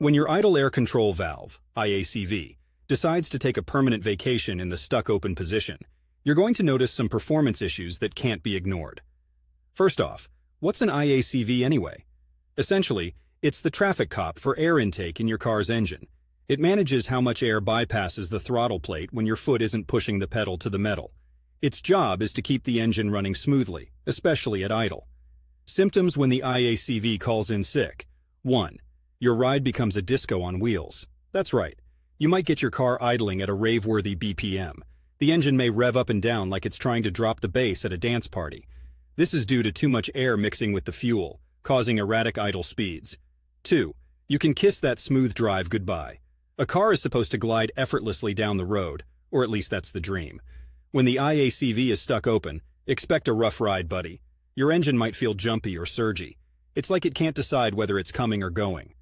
When your idle air control valve, IACV, decides to take a permanent vacation in the stuck open position, you're going to notice some performance issues that can't be ignored. First off, what's an IACV anyway? Essentially, it's the traffic cop for air intake in your car's engine. It manages how much air bypasses the throttle plate when your foot isn't pushing the pedal to the metal. Its job is to keep the engine running smoothly, especially at idle. Symptoms when the IACV calls in sick. 1. Your ride becomes a disco on wheels. That's right. You might get your car idling at a rave-worthy BPM. The engine may rev up and down like it's trying to drop the bass at a dance party. This is due to too much air mixing with the fuel, causing erratic idle speeds. 2. You can kiss that smooth drive goodbye. A car is supposed to glide effortlessly down the road, or at least that's the dream. When the IACV is stuck open, expect a rough ride, buddy. Your engine might feel jumpy or surgy. It's like it can't decide whether it's coming or going.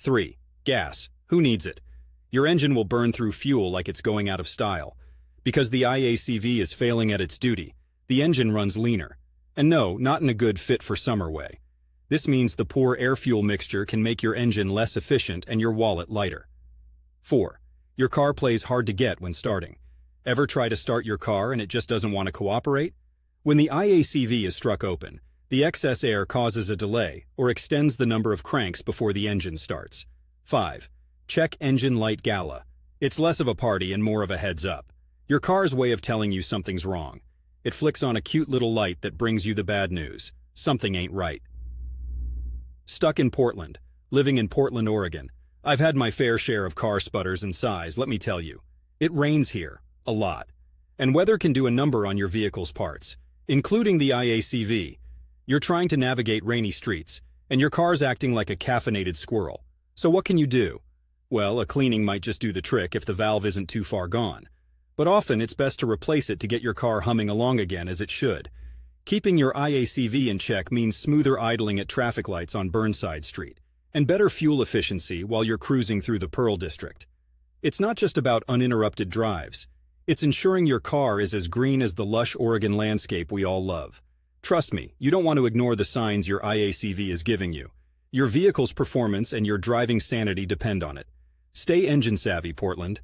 3. Gas. Who needs it? Your engine will burn through fuel like it's going out of style. Because the IACV is failing at its duty, the engine runs leaner. And no, not in a good fit for summer way. This means the poor air-fuel mixture can make your engine less efficient and your wallet lighter. 4. Your car plays hard to get when starting. Ever try to start your car and it just doesn't want to cooperate? When the IACV is struck open, the excess air causes a delay or extends the number of cranks before the engine starts. 5. Check engine light gala. It's less of a party and more of a heads up. Your car's way of telling you something's wrong. It flicks on a cute little light that brings you the bad news. Something ain't right. Stuck in Portland. Living in Portland, Oregon. I've had my fair share of car sputters and sighs, let me tell you. It rains here. A lot. And weather can do a number on your vehicle's parts including the IACV. You're trying to navigate rainy streets, and your car's acting like a caffeinated squirrel. So what can you do? Well, a cleaning might just do the trick if the valve isn't too far gone. But often it's best to replace it to get your car humming along again as it should. Keeping your IACV in check means smoother idling at traffic lights on Burnside Street, and better fuel efficiency while you're cruising through the Pearl District. It's not just about uninterrupted drives. It's ensuring your car is as green as the lush Oregon landscape we all love. Trust me, you don't want to ignore the signs your IACV is giving you. Your vehicle's performance and your driving sanity depend on it. Stay engine savvy, Portland.